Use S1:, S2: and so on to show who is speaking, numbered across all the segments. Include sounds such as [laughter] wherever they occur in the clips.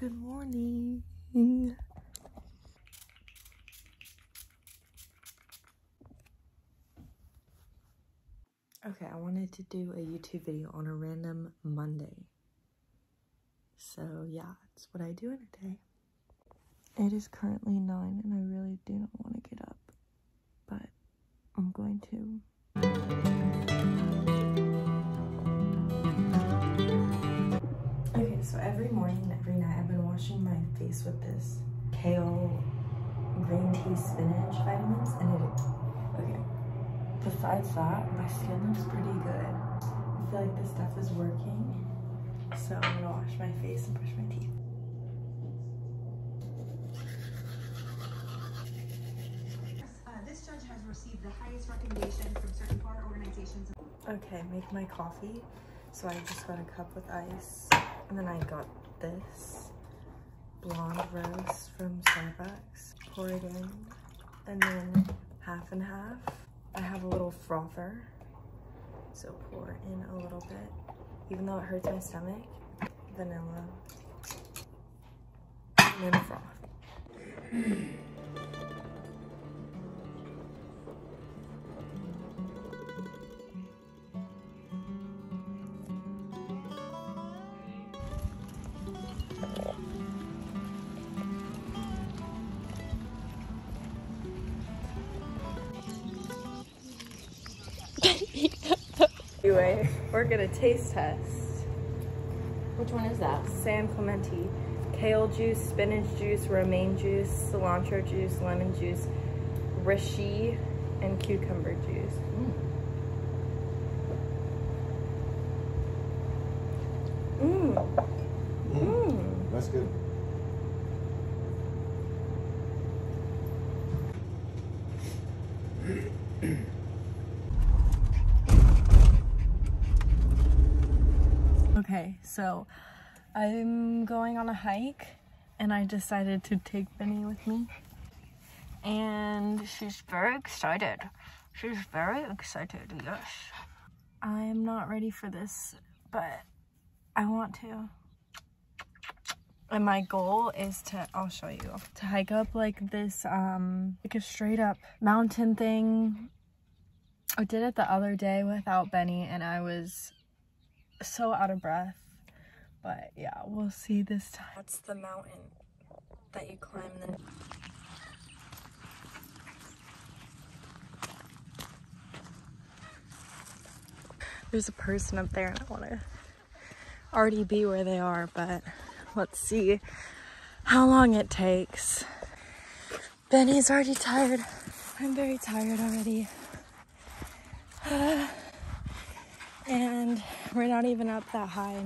S1: Good morning. Okay, I wanted to do a YouTube video on a random Monday. So yeah, that's what I do in a day. It is currently 9 and I really do not want to get up, but I'm going to. Every morning and every night I've been washing my face with this kale green tea spinach vitamins and it okay. Besides that my skin looks pretty good. I feel like this stuff is working so i'm gonna wash my face and brush my teeth.
S2: Uh, this judge has received the highest recommendation from certain bar organizations.
S1: okay make my coffee so i just got a cup with ice and then i got this blonde roast from starbucks pour it in and then half and half. I have a little frother so pour in a little bit. Even though it hurts my stomach vanilla and then froth Anyway, we're gonna taste test.
S3: Which one is that?
S1: San Clemente. Kale juice, spinach juice, romaine juice, cilantro juice, lemon juice, reishi, and cucumber juice. Mmm. Mmm.
S4: That's good. [clears throat]
S1: Okay, so I'm going on a hike and I decided to take Benny with me. And she's very excited. She's very excited, yes. I'm not ready for this, but I want to. And my goal is to, I'll show you, to hike up like this, um, like a straight up mountain thing. I did it the other day without Benny and I was so out of breath. But yeah, we'll see this time. That's the mountain that you climb then. There's a person up there and I want to already be where they are, but let's see how long it takes. Benny's already tired. I'm very tired already. [sighs] [sighs] and we're not even up that high.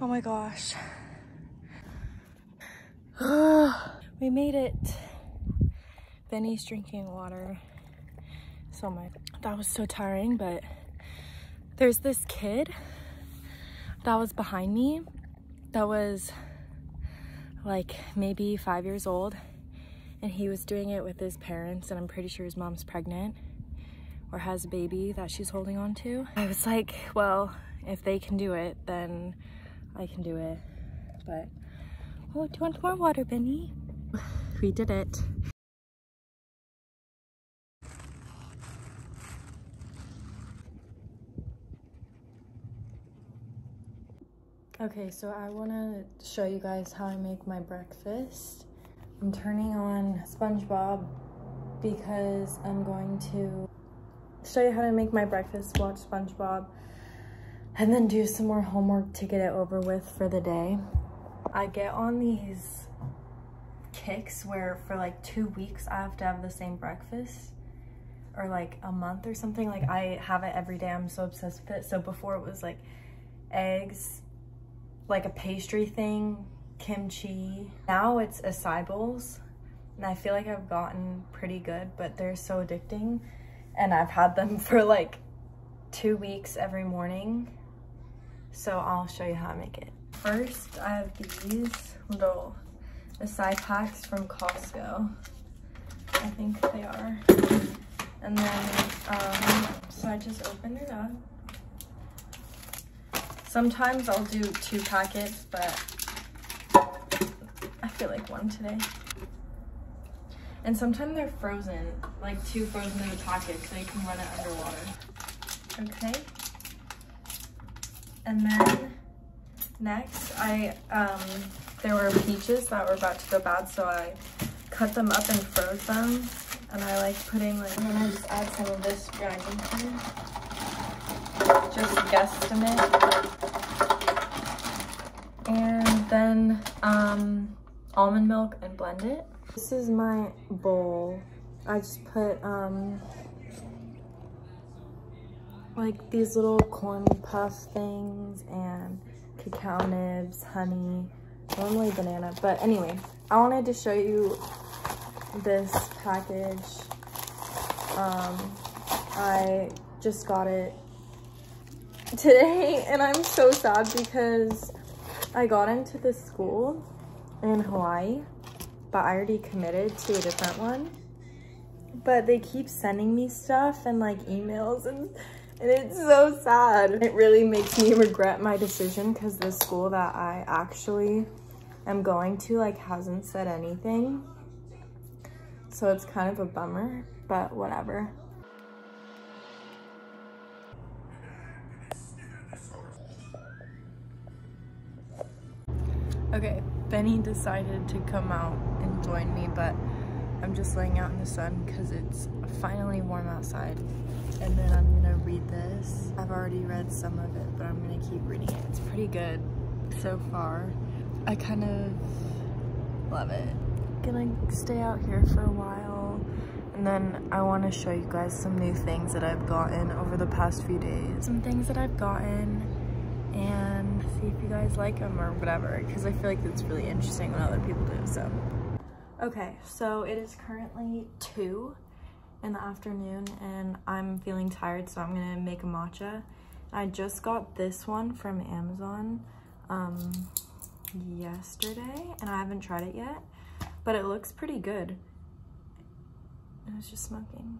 S1: Oh my gosh. [sighs] we made it. Benny's drinking water. So my that was so tiring, but there's this kid that was behind me that was like maybe five years old and he was doing it with his parents and I'm pretty sure his mom's pregnant or has a baby that she's holding on to. I was like, well, if they can do it, then I can do it. But, oh, do you want more water, Benny? [sighs] We did it. Okay, so I want to show you guys how I make my breakfast. I'm turning on SpongeBob because I'm going to show you how to make my breakfast, watch SpongeBob, and then do some more homework to get it over with for the day. I get on these kicks where for like two weeks I have to have the same breakfast or like a month or something. Like I have it every day. I'm so obsessed with it. So before it was like eggs, like a pastry thing, kimchi. Now it's acai bowls and I feel like I've gotten pretty good, but they're so addicting and I've had them [laughs] for like two weeks every morning. So I'll show you how I make it. First, I have these little acai packs from Costco. I think they are. And then, um, so I just open it up. Sometimes I'll do two packets, but I feel like one today. And sometimes they're frozen, like two frozen in the packet, so you can run it underwater. Okay. And then next, I um, there were peaches that were about to go bad, so I cut them up and froze them. And I like putting like, and I just add some of this dragon fruit. Just guesstimate. And then um, almond milk and blend it. This is my bowl. I just put um, like these little corn puff things and cacao nibs, honey, normally banana. But anyway, I wanted to show you this package. Um, I just got it today [laughs] and I'm so sad because I got into this school in Hawaii, but I already committed to a different one. But they keep sending me stuff and like emails and, and it's so sad. It really makes me regret my decision because the school that I actually am going to like hasn't said anything. So it's kind of a bummer, but whatever. Okay, Benny decided to come out join me, but I'm just laying out in the sun because it's finally warm outside. And then I'm gonna read this. I've already read some of it, but I'm gonna keep reading it. It's pretty good so far. I kind of love it. Gonna stay out here for a while. And then I want to show you guys some new things that I've gotten over the past few days. Some things that I've gotten and see if you guys like them or whatever because I feel like it's really interesting when other people do so okay so it is currently 2 in the afternoon and I'm feeling tired so I'm gonna make a matcha I just got this one from Amazon um, yesterday and I haven't tried it yet but it looks pretty good I was just smoking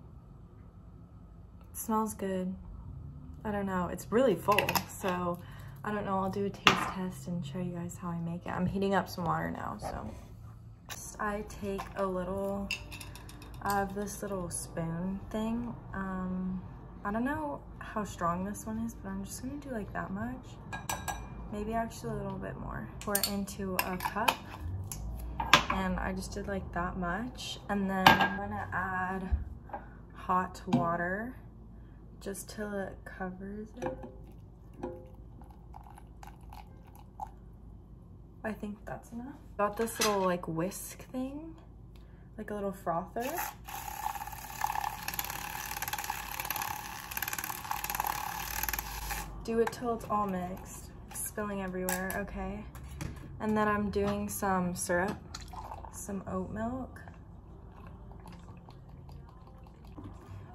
S1: it smells good I don't know it's really full so I don't know, I'll do a taste test and show you guys how I make it. I'm heating up some water now, so. I take a little of this little spoon thing. Um, I don't know how strong this one is, but I'm just gonna do like that much. Maybe actually a little bit more. Pour it into a cup. And I just did like that much. And then I'm gonna add hot water just till it covers it. I think that's enough. Got this little like whisk thing, like a little frother. Do it till it's all mixed. spilling everywhere, okay. And then I'm doing some syrup, some oat milk.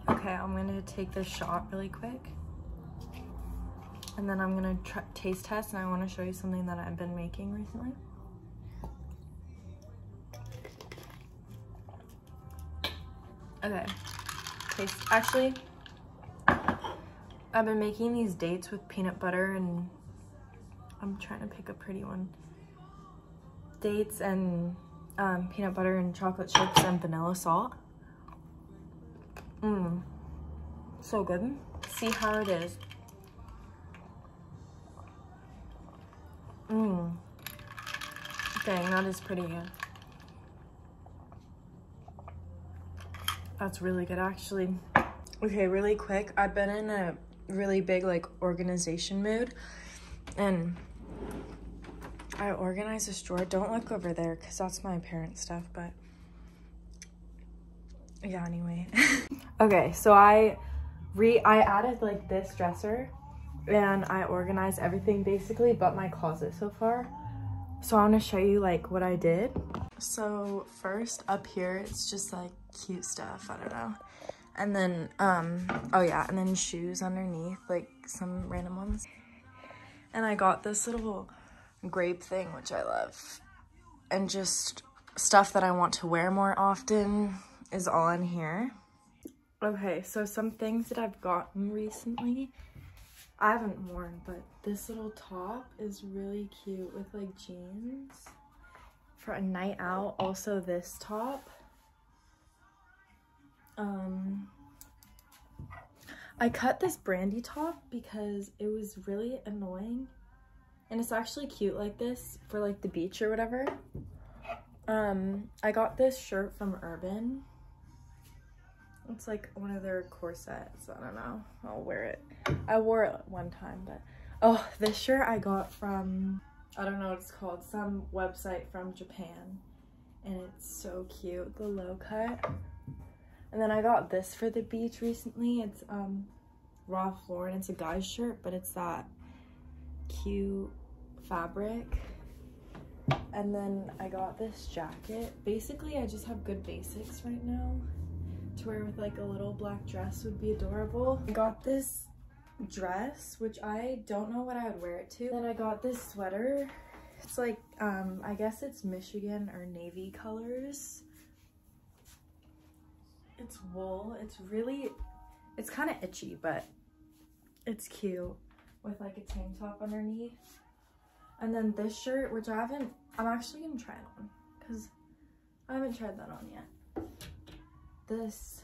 S1: Okay, I'm gonna take this shot really quick and then I'm gonna taste test and I wanna show you something that I've been making recently. Okay, taste, actually, I've been making these dates with peanut butter and I'm trying to pick a pretty one. Dates and um, peanut butter and chocolate chips and vanilla salt. Mmm, so good. See how it is. Mmm. Dang, that is pretty good. That's really good, actually. Okay, really quick. I've been in a really big, like, organization mood. And I organized this drawer. Don't look over there, because that's my parents' stuff, but... Yeah, anyway. [laughs] okay, so I re I added, like, this dresser and I organized everything basically but my closet so far. So I want to show you like what I did. So first up here, it's just like cute stuff, I don't know. And then, um, oh yeah, and then shoes underneath, like some random ones. And I got this little grape thing, which I love. And just stuff that I want to wear more often is all in here. Okay, so some things that I've gotten recently I haven't worn, but this little top is really cute with like jeans for a night out. Also this top. Um, I cut this brandy top because it was really annoying and it's actually cute like this for like the beach or whatever. Um, I got this shirt from Urban. It's like one of their corsets. I don't know. I'll wear it. I wore it one time, but oh, this shirt I got from I don't know what it's called, some website from Japan. And it's so cute, the low cut. And then I got this for the beach recently. It's um Ralph Lauren. It's a guy's shirt, but it's that cute fabric. And then I got this jacket. Basically, I just have good basics right now to wear with like a little black dress would be adorable. I got this dress, which I don't know what I would wear it to. Then I got this sweater. It's like, um, I guess it's Michigan or navy colors. It's wool. It's really, it's kind of itchy, but it's cute with like a tank top underneath. And then this shirt, which I haven't, I'm actually gonna try it on because I haven't tried that on yet. This,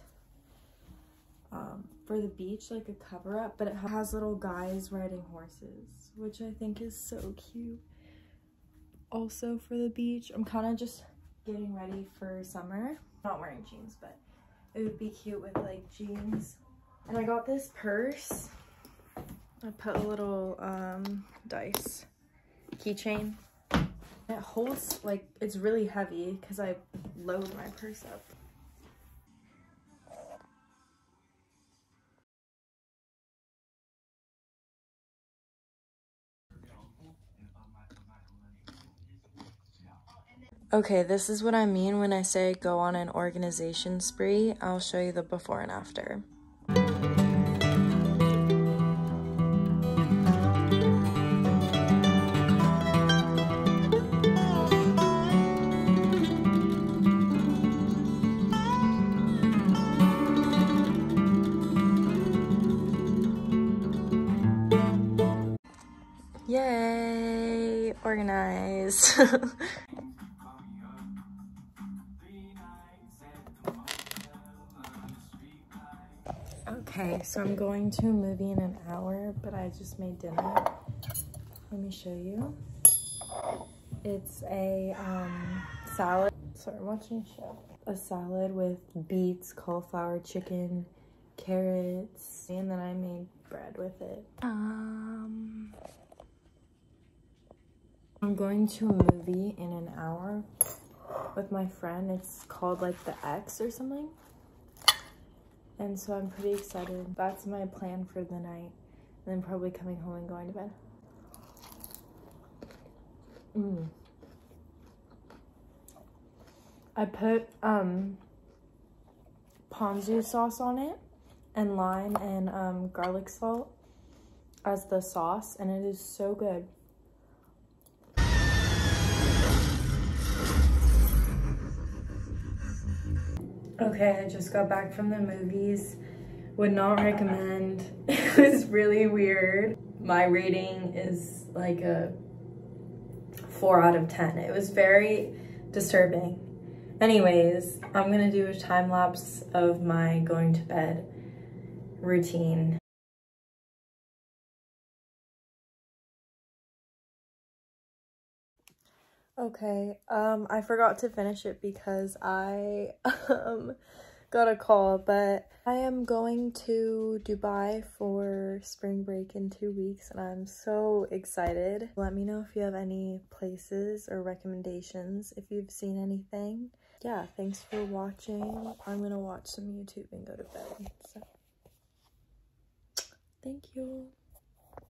S1: um, for the beach, like a cover up, but it has little guys riding horses, which I think is so cute. Also for the beach, I'm kind of just getting ready for summer. Not wearing jeans, but it would be cute with like jeans. And I got this purse. I put a little um, dice keychain. It holds, like, it's really heavy because I load my purse up. Okay, this is what I mean when I say go on an organization spree. I'll show you the before and after. Yay, organized. [laughs] okay, so I'm going to a movie in an hour, but I just made dinner. Let me show you. It's a um, salad. Sorry, I'm watching a show. A salad with beets, cauliflower, chicken, carrots, and then I made bread with it. Um, I'm going to a movie in an hour with my friend. It's called like The X or something. And so I'm pretty excited. That's my plan for the night. And then probably coming home and going to bed. Mm. I put um ponzu sauce on it and lime and um, garlic salt as the sauce and it is so good. Okay, I just got back from the movies. Would not recommend. [laughs] It was really weird. My rating is like a 4 out of 10. It was very disturbing. Anyways, I'm gonna do a time lapse of my going to bed routine. Okay, um, I forgot to finish it because I [laughs] um, got a call, but I am going to Dubai for spring break in two weeks and I'm so excited. Let me know if you have any places or recommendations, if you've seen anything. Yeah, thanks for watching. I'm gonna watch some YouTube and go to bed. So, thank you.